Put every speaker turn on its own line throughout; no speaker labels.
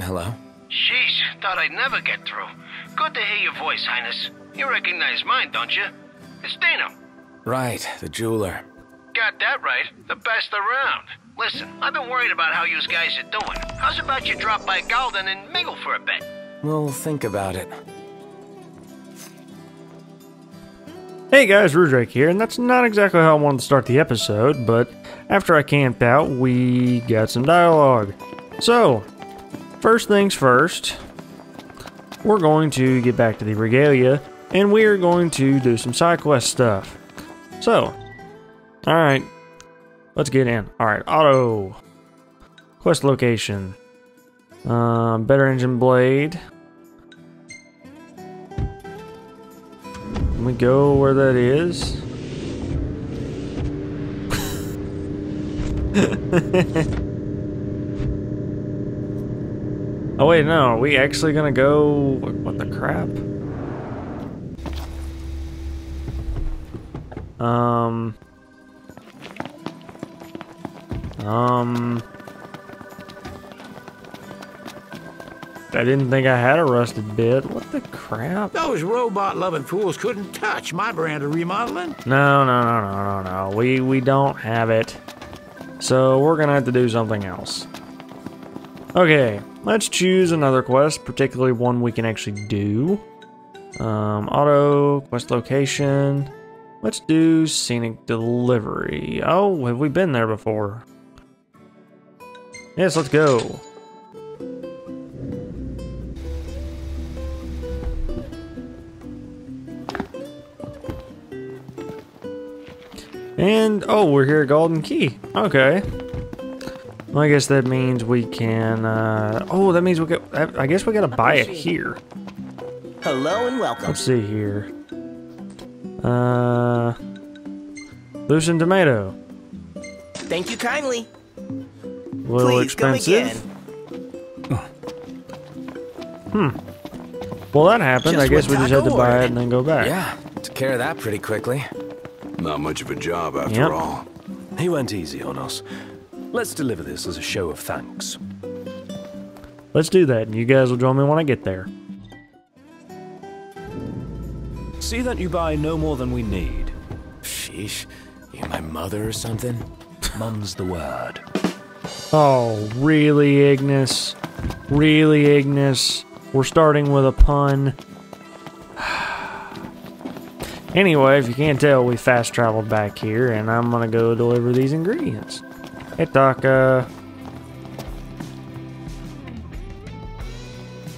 Hello?
Sheesh, thought I'd never get through. Good to hear your voice, Highness. You recognize mine, don't you? It's Dino.
Right, the jeweler.
Got that right. The best around. Listen, I've been worried about how you guys are doing. How's about you drop by Galdin and mingle for a bit?
We'll think about it.
Hey guys, Rudrake here, and that's not exactly how I wanted to start the episode, but after I camped out, we got some dialogue. So, first things first, we're going to get back to the regalia, and we are going to do some side quest stuff. So, alright, let's get in. Alright, auto. Quest location. Um, better engine blade. Can we go where that is? oh wait, no, are we actually gonna go... What the crap? Um... Um... I didn't think I had a rusted bit. What the crap?
Those robot-loving fools couldn't touch my brand of remodeling.
No, no, no, no, no, no. We we don't have it. So we're gonna have to do something else. Okay, let's choose another quest, particularly one we can actually do. Um, auto quest location. Let's do scenic delivery. Oh, have we been there before? Yes, let's go. And, oh, we're here at Galdin Quay. Okay. Well, I guess that means we can, uh, oh, that means we get, I guess we gotta buy it here.
Hello and welcome.
Let's see here. Uh, loosened tomato.
Thank you kindly.
A little
Please come
expensive.
again.
Hmm. Well, that happened.
Just
I guess we just had to buy it and then go back.
Yeah, took care of that pretty quickly.
Not much of a job after
Yep.
all.
He went easy on us. Let's deliver this as a show of thanks.
Let's do that, and you guys will join me when I get there.
See that you buy no more than we need.
Sheesh. You my mother or something?
Mum's the word.
Oh, really, Ignis? Really, Ignis? We're starting with a pun. anyway, if you can't tell, we fast traveled back here, and I'm gonna go deliver these ingredients. Hey, Takka.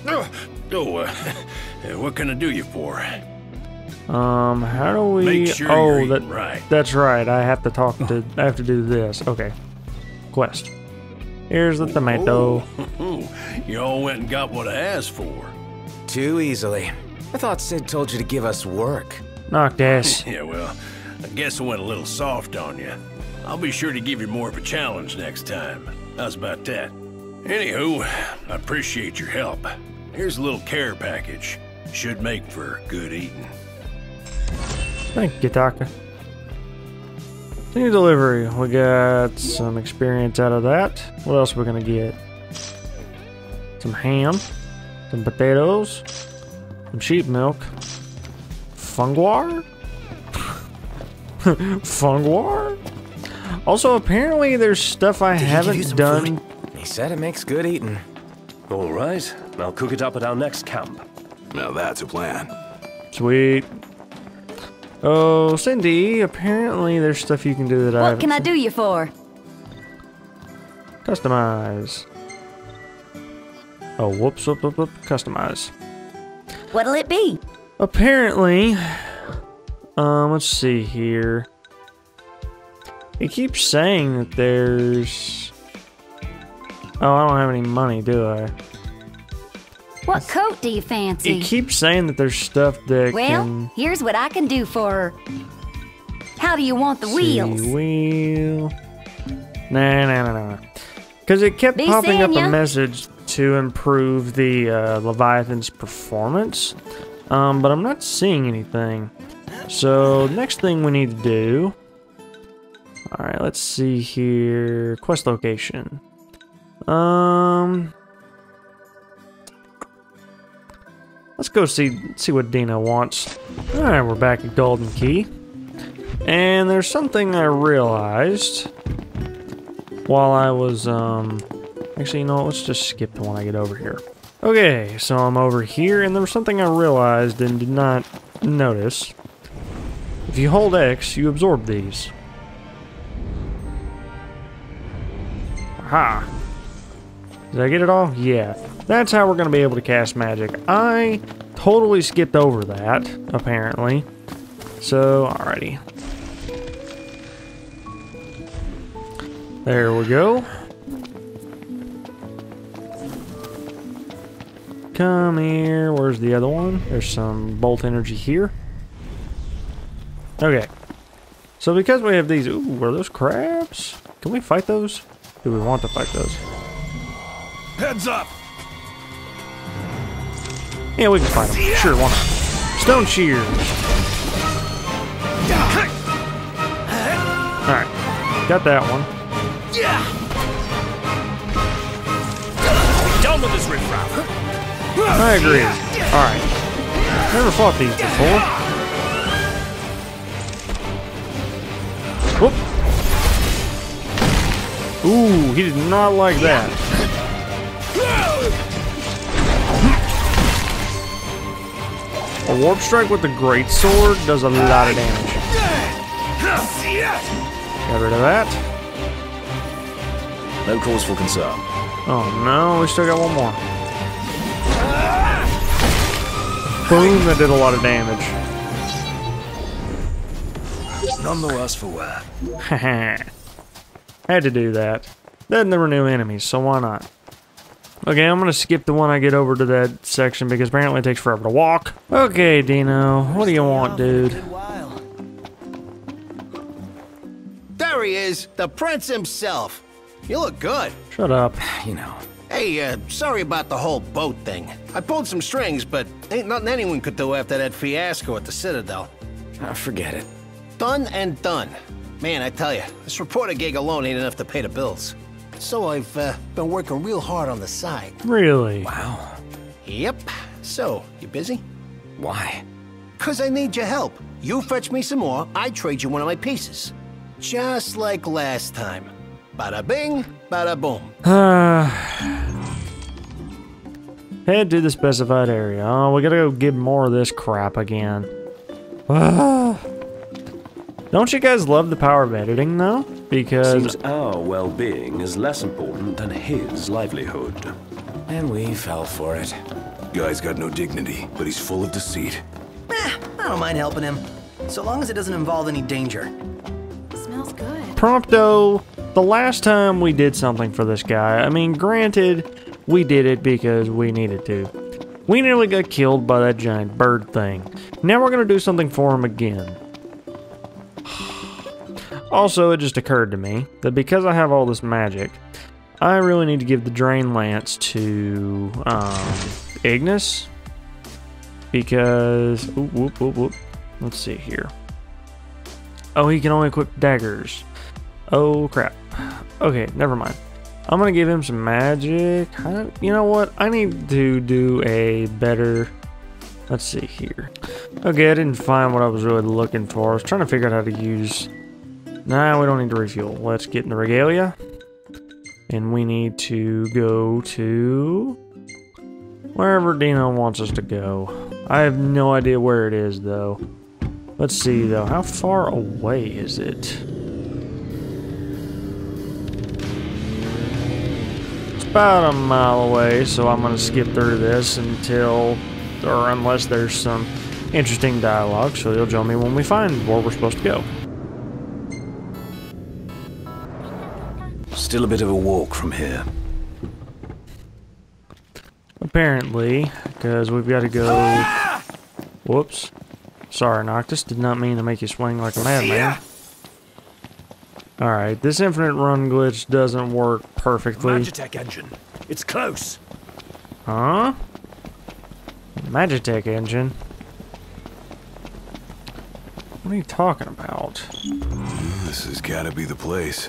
Oh, uh, what can I do you for?
Um, how do we?
Make sure
oh,
you're
that,
right.
that's right. I have to talk to. I have to do this. Okay. Quest. Here's the tomato.
Ooh, you all went and got what I asked for.
Too easily. I thought Cid told you to give us work.
Knock this.
Yeah, well, I guess I went a little soft on you. I'll be sure to give you more of a challenge next time. How's about that? Anywho, I appreciate your help. Here's a little care package. Should make for good eating.
Thank you, Takka. New delivery. We got some experience out of that. What else are we gonna get? Some ham, some potatoes, some sheep milk, funguar, funguar. Also, apparently, there's stuff I
Did he give you
haven't
some
done.
He said it makes good eating.
All right, I'll cook it up at our next camp.
Now that's a plan.
Sweet. Oh, Cindy. Apparently, there's stuff you can do that I
What
haven't
can I do you for?
Customize. Oh, whoops, whoop, whoop, whoop. Customize.
What'll it be?
Apparently, um, let's see here. It keeps saying that there's. Oh, I don't have any money, do I?
What coat do you fancy?
It keeps saying that there's stuff that
well,
can.
here's what I can do for her. How do you want the wheels?
See, wheel. Nah, nah, nah, nah. Because it kept
Be
popping up
seeing
a message to improve the uh, Leviathan's performance, um, but I'm not seeing anything. So next thing we need to do. All right, let's see here. Quest location. Um, Let's go see see what Dino wants. All right, we're back at Galdin Quay, and there's something I realized while I was um. Actually, you know what? Let's just skip to when I get over here. Okay, so I'm over here, and there was something I realized and did not notice. If you hold X, you absorb these. Aha! Did I get it all? Yeah. That's how we're going to be able to cast magic. I totally skipped over that, apparently. So, alrighty. There we go. Come here. Where's the other one? There's some bolt energy here. Okay. So because we have these... Ooh, are those crabs? Can we fight those? Do we want to fight those?
Heads up!
Yeah, we can fight them. Sure, why not? Stone shears. Alright. Got that one. Yeah!
Done with this riffraff!
I agree. Alright. Never fought these before. Ooh, he did not like that. A warp strike with the great sword does a lot of damage. Got rid of that.
No cause for concern.
Oh no, we still got one more. Boom, that did a lot of damage.
None the worse for wear.
Had to do that. Then there were new enemies, so why not? Okay, I'm gonna skip the one I get over to that section because apparently it takes forever to walk. Okay, Dino, what do you want, dude?
There he is, the prince himself. You look good.
Shut up.
You know.
Hey, uh, sorry about the whole boat thing. I pulled some strings, but ain't nothing anyone could do after that fiasco at the Citadel.
Uh, forget it.
Done and done. Man, I tell you, this reporter gig alone ain't enough to pay the bills. So I've uh, been working real hard on the side.
Really?
Wow.
Yep. So, you busy?
Why?
Cause I need your help. You fetch me some more, I trade you one of my pieces. Just like last time. Bada bing, bada boom.
Uh, head to the specified area. Oh, we gotta go get more of this crap again. Ah. Don't you guys love the power of editing, though? Because
Seems our well-being is less important than his livelihood.
And we fell for it.
Guy's got no dignity, but he's full of deceit.
Eh, I don't mind helping him. So long as it doesn't involve any danger.
Smells good.
Prompto, the last time we did something for this guy, I mean, granted, we did it because we needed to. We nearly got killed by that giant bird thing. Now we're gonna do something for him again. Also, it just occurred to me that because I have all this magic, I really need to give the Drain Lance to um, Ignis. Because. Ooh, whoop, whoop, whoop. Let's see here. Oh, he can only equip daggers. Oh, crap. Okay, never mind. I'm going to give him some magic. You know what? I need to do a better. Let's see here. Okay, I didn't find what I was really looking for. I was trying to figure out how to use. Nah, we don't need to refuel. Let's get in the regalia. And we need to go to wherever Dino wants us to go. I have no idea where it is, though. Let's see, though. How far away is it? It's about a mile away, so I'm going to skip through this until, or unless there's some interesting dialogue, so you'll join me when we find where we're supposed to go.
Still a bit of a walk from here.
Apparently, because we've got to go... Whoops. Sorry, Noctis. Did not mean to make you swing like a madman. Alright, this infinite run glitch doesn't work perfectly.
Magitek engine. It's close.
Huh? Magitek engine? What are you talking about?
This has gotta be the place.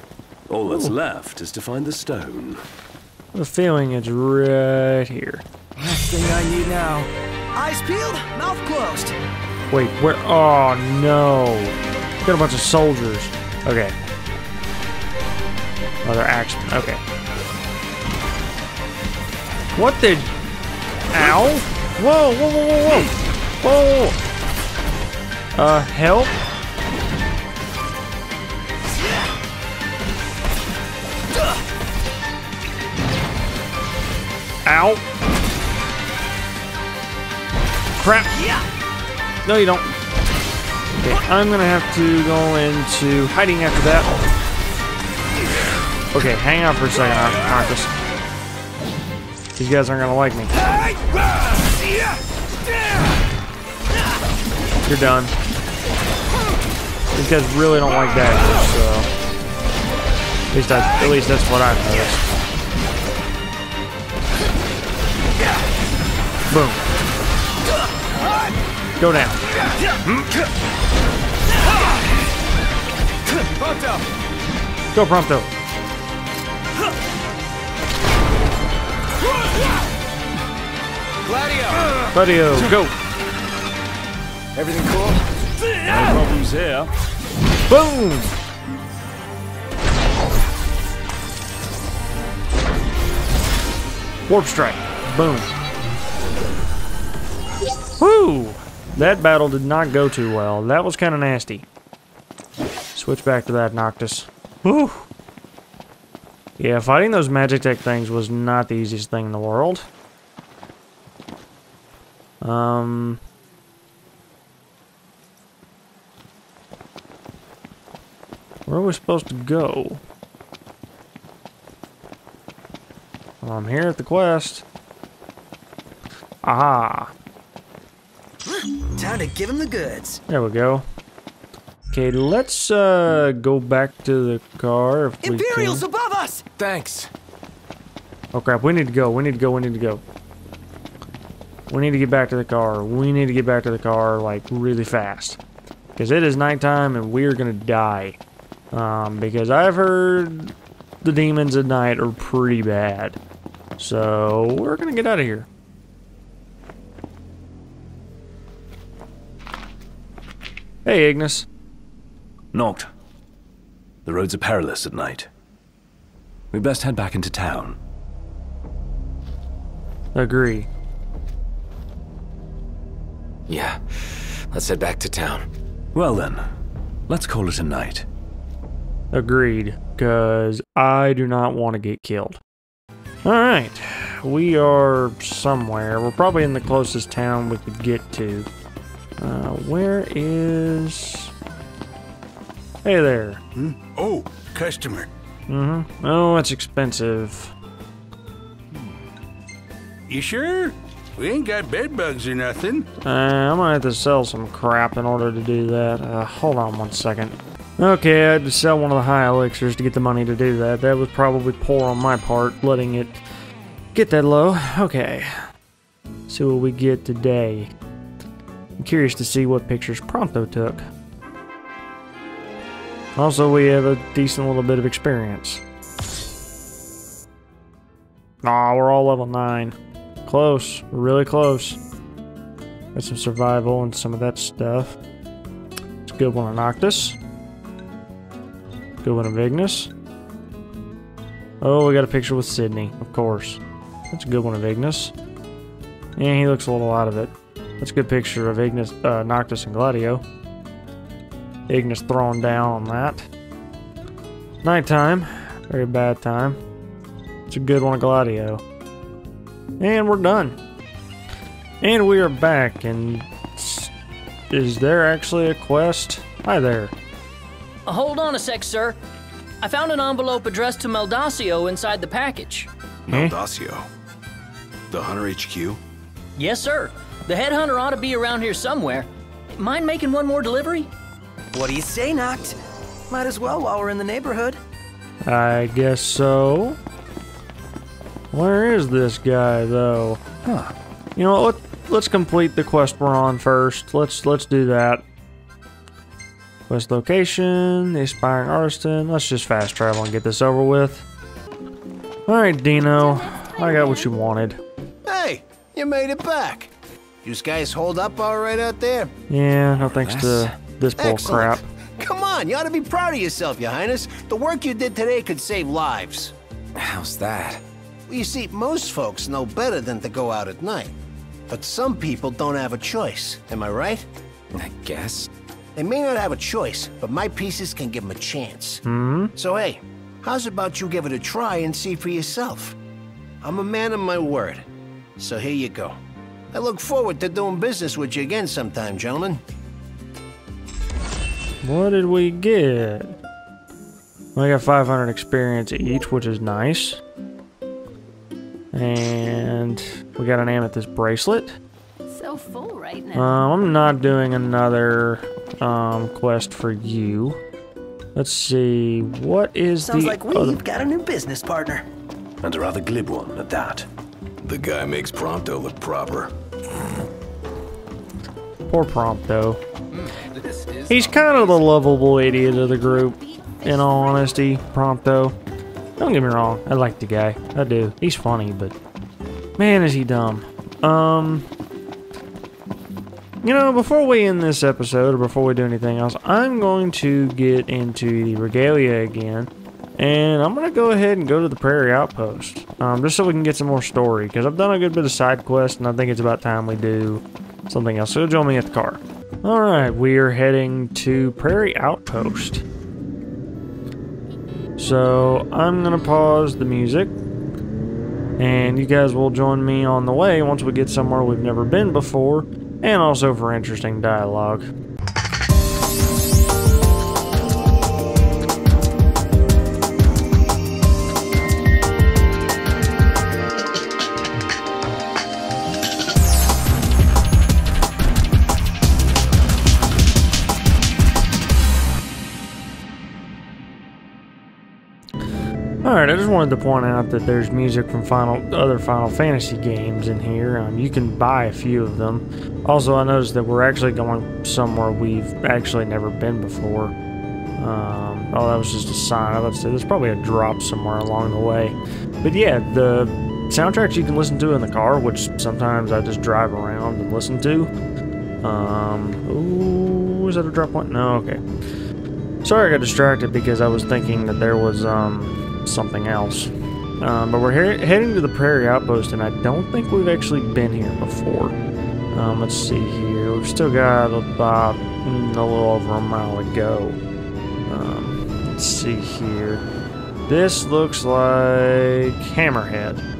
All that's left is to find the stone.
I have a feeling it's right here.
Last thing I need now. Eyes peeled, mouth closed.
Wait, where? Oh no! Got a bunch of soldiers. Okay. Oh, they're axemen. Okay. What the? Ow! Whoa! Whoa! Whoa! Whoa! Whoa! Uh, help! Ow! Crap! No, you don't. Okay, I'm gonna have to go into hiding after that. Okay, hang on for a second, Ar- Marcus. These guys aren't gonna like me. You're done. These guys really don't like daggers, so at least I, at least that's what I've noticed. Boom. Go down. Hmm? Go Prompto. Gladio, go.
Everything cool?
No problems here.
Boom. Warp strike. Boom. Woo! That battle did not go too well. That was kind of nasty. Switch back to that Noctis. Whew. Yeah, fighting those magic tech things was not the easiest thing in the world. Um... Where are we supposed to go? Well, I'm here at the quest. Aha!
Time to give him the goods.
There we go. Okay, let's uh go back to the car if we
Imperials
can.
above us!
Thanks.
Oh crap, we need to go. We need to go. We need to go. We need to get back to the car. We need to get back to the car like really fast. Because it is nighttime and we're gonna die. Um, because I've heard the demons at night are pretty bad. So we're gonna get out of here. Hey Ignis.
Noct. The roads are perilous at night. We best head back into town.
Agree.
Yeah. Let's head back to town.
Well then, let's call it a night.
Agreed, because I do not want to get killed. Alright, we are somewhere. We're probably in the closest town we could get to. Uh, where is. Hey there.
Oh, customer.
Mm hmm. Oh, it's expensive.
You sure? We ain't got bed bugs or nothing.
Uh, I'm gonna have to sell some crap in order to do that. Uh, hold on one second. Okay, I had to sell one of the high elixirs to get the money to do that. That was probably poor on my part, letting it get that low. Okay. See what we get today. I'm curious to see what pictures Prompto took. Also, we have a decent little bit of experience. Aw, we're all level 9. Close. We're really close. Got some survival and some of that stuff. It's a good one of Noctis. Good one of Ignis. Oh, we got a picture with Sydney, of course. That's a good one of Ignis. Yeah, he looks a little out of it. That's a good picture of Ignis, uh, Noctis and Gladio. Ignis thrown down on that. Nighttime. Very bad time. It's a good one of Gladio. And we're done. And we are back, and is there actually a quest? Hi there.
Hold on a sec, sir. I found an envelope addressed to Meldacio inside the package.
Meldacio. The Hunter HQ?
Yes, sir. The headhunter ought to be around here somewhere. Mind making one more delivery?
What do you say, Noct? Might as well while we're in the neighborhood.
I guess so. Where is this guy, though? Huh. You know what? Let, let's complete the quest we're on first. Let's let's do that. Quest location, the aspiring artisan. Let's just fast travel and get this over with. All right, Dino. I got what you wanted.
Hey, you made it back. You guys hold up all right out there?
Yeah, no thanks to this bull crap.
Come on, you ought to be proud of yourself, Your Highness. The work you did today could save lives.
How's that?
Well, you see, most folks know better than to go out at night. But some people don't have a choice. Am I right?
I guess.
They may not have a choice, but my pieces can give them a chance.
Hmm?
So hey, how's about you give it a try and see for yourself? I'm a man of my word. So here you go. I look forward to doing business with you again sometime, gentlemen.
What did we get? We got 500 experience each, which is nice. And we got an amethyst bracelet.
So full right now.
Um, I'm not doing another um, quest for you. Let's see. What is
Sounds
the
like we've got a new business partner.
And a rather glib one at that.
The guy makes Prompto look proper.
Poor Prompto. He's kind of the lovable idiot of the group, in all honesty, Prompto. Don't get me wrong, I like the guy. I do. He's funny, but man, is he dumb. Um, you know, before we end this episode, or before we do anything else, I'm going to get into the regalia again. And I'm going to go ahead and go to the Prairie Outpost. Um, just so we can get some more story. Because I've done a good bit of side quests, and I think it's about time we do something else. So join me at the car. Alright, we are heading to Prairie Outpost. So I'm to pause the music. And you guys will join me on the way once we get somewhere we've never been before. And also for interesting dialogue. Alright, I just wanted to point out that there's music from Final other Final Fantasy games in here. Um, you can buy a few of them. Also, I noticed that we're actually going somewhere we've actually never been before. Um, oh, that was just a sign. I was about say there's probably a drop somewhere along the way. But yeah, the soundtracks you can listen to in the car, which sometimes I just drive around and listen to. Um, ooh, is that a drop point? No, okay. Sorry I got distracted because I was thinking that there was, um, something else. Um, but we're he- heading to the Prairie Outpost, and I don't think we've actually been here before. Um, let's see here. We've still got about mm, a little over a mile to go. Um, let's see here. This looks like Hammerhead.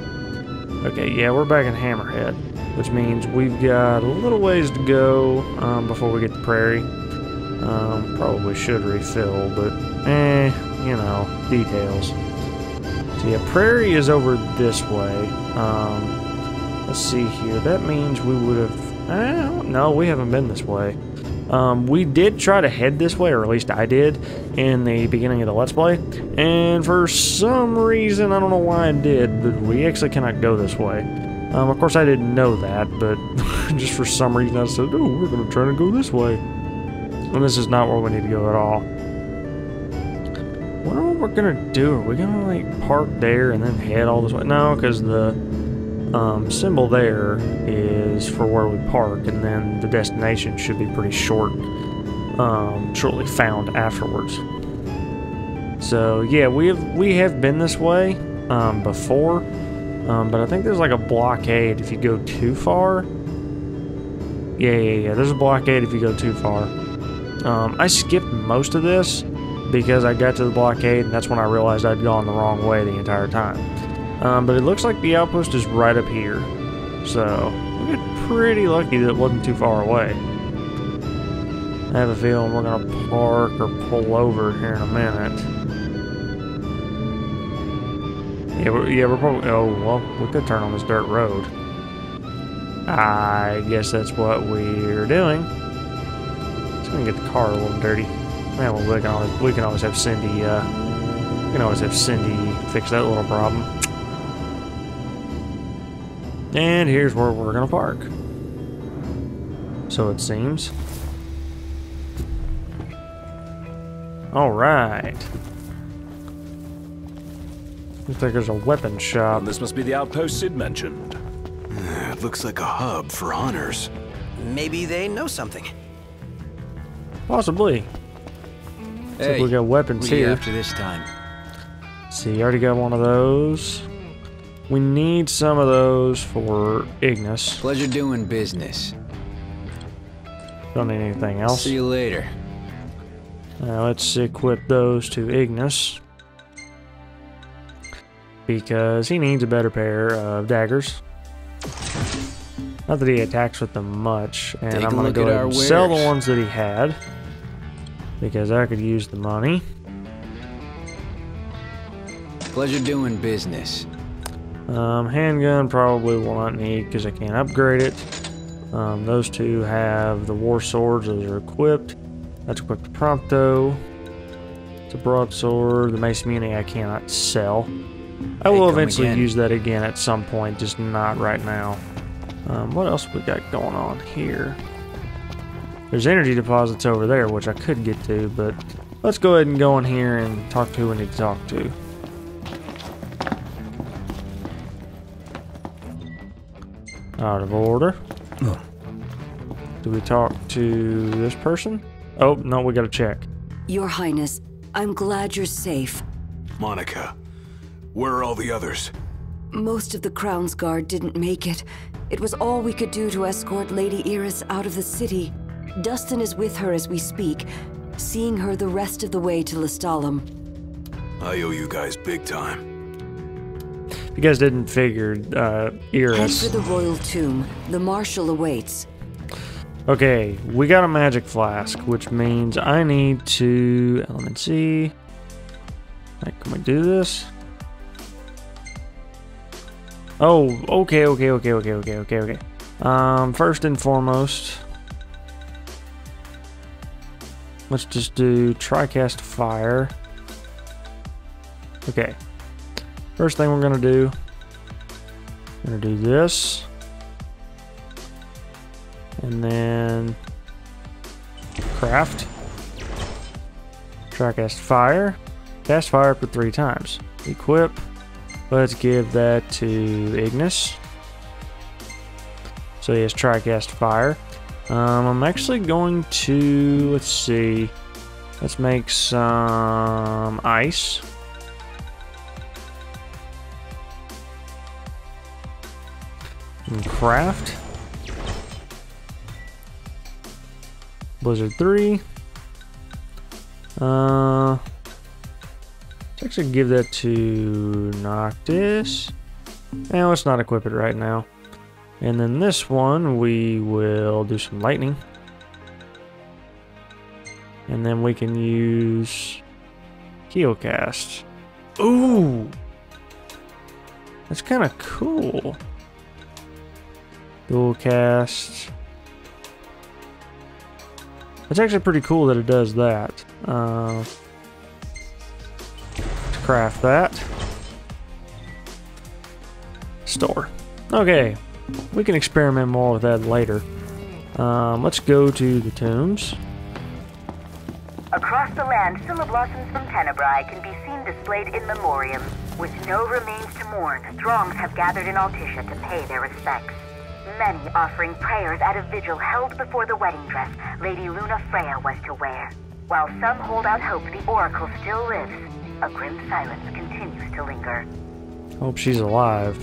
Okay, yeah, we're back in Hammerhead, which means we've got a little ways to go um, before we get to Prairie. Um, probably should refill, but eh, you know, details. Yeah, Prairie is over this way. Um, let's see here. That means we would have. No, we haven't been this way. Um, we did try to head this way, or at least I did, in the beginning of the Let's Play. And for some reason, I don't know why I did, but we actually cannot go this way. Um, of course, I didn't know that, but just for some reason, I said, oh, we're going to try to go this way. And this is not where we need to go at all. Wonder what we're gonna do. Are we gonna like park there and then head all this way? No, because the um, symbol there is for where we park, and then the destination should be pretty short, um, shortly found afterwards. So yeah, we have we have been this way um, before, um, but I think there's like a blockade if you go too far. Yeah, yeah, yeah. There's a blockade if you go too far. Um, I skipped most of this because I got to the blockade, and that's when I realized I'd gone the wrong way the entire time. Um, but it looks like the outpost is right up here, so we got pretty lucky that it wasn't too far away. I have a feeling we're gonna park or pull over here in a minute. Yeah, we're, yeah, we're probably. Oh well, we could turn on this dirt road. I guess that's what we're doing. Just gonna get the car a little dirty. Yeah, well, we can always we can always have Cindy. Uh, we can always have Cindy fix that little problem. And here's where we're gonna park. So it seems. All right. Looks like there's a weapon shop.
And this must be the outpost Cid mentioned.
It looks like a hub for hunters.
Maybe they know something.
Possibly. Like we got weapons
what are you
here.
after this time?
See, already got one of those. We need some of those for Ignis.
Pleasure doing business.
Don't need anything else.
See you later.
Now let's equip those to Ignis. Because he needs a better pair of daggers. Not that he attacks with them much. And
Take
I'm going to go ahead and sell the ones that he had. Because I could use the money.
Pleasure doing business.
Um, handgun probably will not need because I can't upgrade it. Um, those two have the war swords, those are equipped. That's equipped to Prompto. It's a broadsword. The Mace Muni I cannot sell. I will eventually
again.
use that again at some point, just not right now. Um, what else we got going on here? There's energy deposits over there, which I could get to, but let's go ahead and go in here and talk to who we need to talk to. Out of order. Do we talk to this person? Oh, no, we gotta check.
Your Highness, I'm glad you're safe.
Monica, where are all the others?
Most of the Crownsguard didn't make it. It was all we could do to escort Lady Iris out of the city. Dustin is with her as we speak, seeing her the rest of the way to Lestallum.
I owe you guys big time.
If you guys didn't figure, uh,
Head
Iris.
for the Royal Tomb. The Marshal awaits.
Okay, we got a magic flask, which means I need to elemancy. Like, can we do this? Oh, okay, okay, okay, okay, okay, okay, okay. Um, first and foremost, let's just do TriCast Fire. Okay. First thing we're gonna do, we're gonna do this. And then craft. TriCast fire. Cast fire up to three times. Equip. Let's give that to Ignis. So he has TriCast fire. Um, I'm actually going to let's see. Let's make some ice. And craft. Blizzard 3. Uh, let's actually give that to Noctis. And let's not equip it right now. And then this one, we will do some lightning. And then we can use Healcast. Ooh! That's kind of cool. Dual cast. It's actually pretty cool that it does that. Uh, craft that. Store. Okay, we can experiment more with that later. Um, let's go to the tombs.
Across the land, blossoms from Tenebrae can be seen displayed in memoriam. With no remains to mourn, throngs have gathered in Altissia to pay their respects. Many offering prayers at a vigil held before the wedding dress Lady Lunafreya was to wear. While some hold out hope the Oracle still lives, a grim silence continues to linger.
Hope she's alive.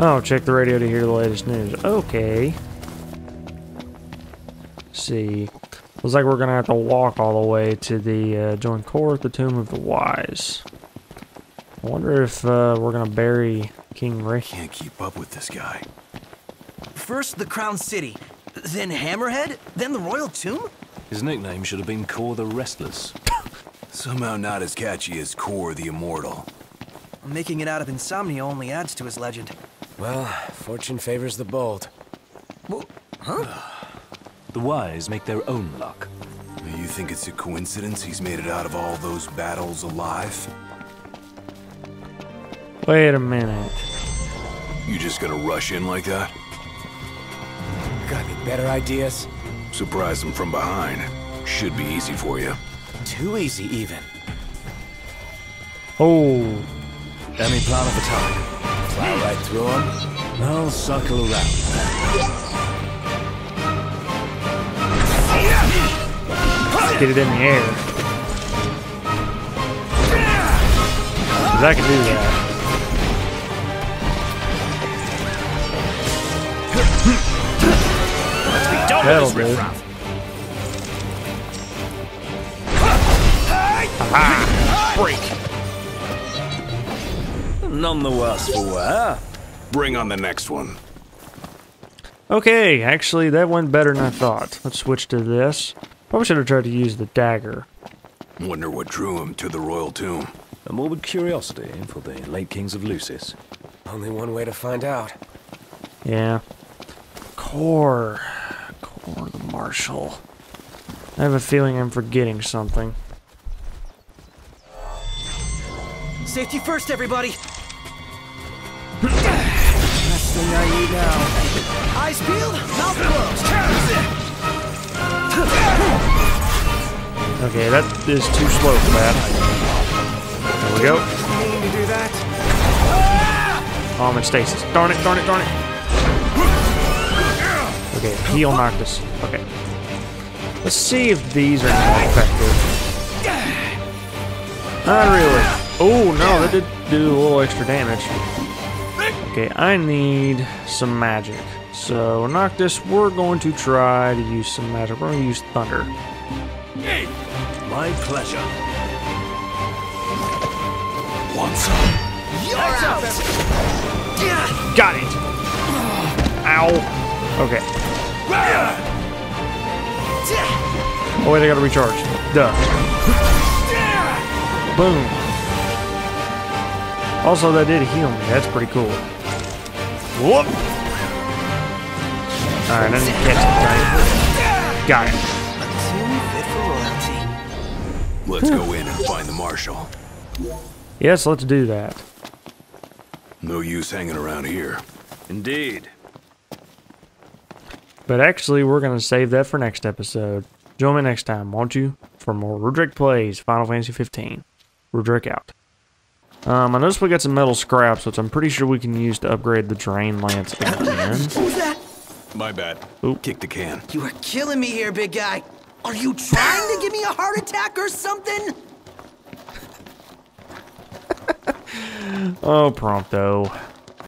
Oh, check the radio to hear the latest news. Okay. see. Looks like we're gonna have to walk all the way to the uh, join Cor at the Tomb of the Wise. I wonder if uh, we're gonna bury King Rick.
Can't keep up with this guy.
First the Crown City, then Hammerhead, then the Royal Tomb?
His nickname should have been Cor the Restless.
Somehow not as catchy as Cor the Immortal.
Making it out of Insomnia only adds to his legend.
Well, fortune favors the bold.
Huh? Ah.
The wise make their own luck.
You think it's a coincidence he's made it out of all those battles alive?
Wait a minute.
You just gonna rush in like that?
Got any better ideas?
Surprise him from behind. Should be easy for you.
Too easy, even.
Oh.
Any plan of attack?
Plow right through him?
I'll circle around.
Get it in the air. 'Cause I can do that. That'll do. Aha! Break.
None the worse for wear.
Bring on the next one.
Okay, actually, that went better than I thought. Let's switch to this. Probably should have tried to use the dagger.
Wonder what drew him to the royal tomb.
A morbid curiosity for the late kings of Lucis.
Only one way to find out.
Yeah. Cor. Cor the Marshal. I have a feeling I'm forgetting something.
Safety first, everybody. Last thing I need now. Eyes peeled, mouth closed.
Okay, that is too slow for that. There we go. Oh, I'm in stasis. Darn it, darn it, darn it. Okay, heal Noctis. Okay. Let's see if these are more effective. Not really. Oh, no, that did do a little extra damage. Okay, I need some magic. So, Noctis, we're going to try to use some magic. We're going to use Thunder.
Hey, My pleasure.
Want some?
Got it! Ow. Okay. Oh, wait, I gotta recharge. Duh. Boom. Also, that did heal me. That's pretty cool. Whoop! Alright, I need to catch it. Got it.
Tomb fit for royalty.
Let's go in and find the marshal.
Yes, let's do that.
No use hanging around here.
Indeed.
But actually, we're going to save that for next episode. Join me next time, won't you? For more Rudrake Plays Final Fantasy 15. Rudrake out. Um, I noticed we got some metal scraps, which I'm pretty sure we can use to upgrade the Drain Lance again.
Who's that?
My bad.
Oop.
Kick the can.
You are killing me here, big guy. Are you trying to give me a heart attack or something?
Oh, Prompto.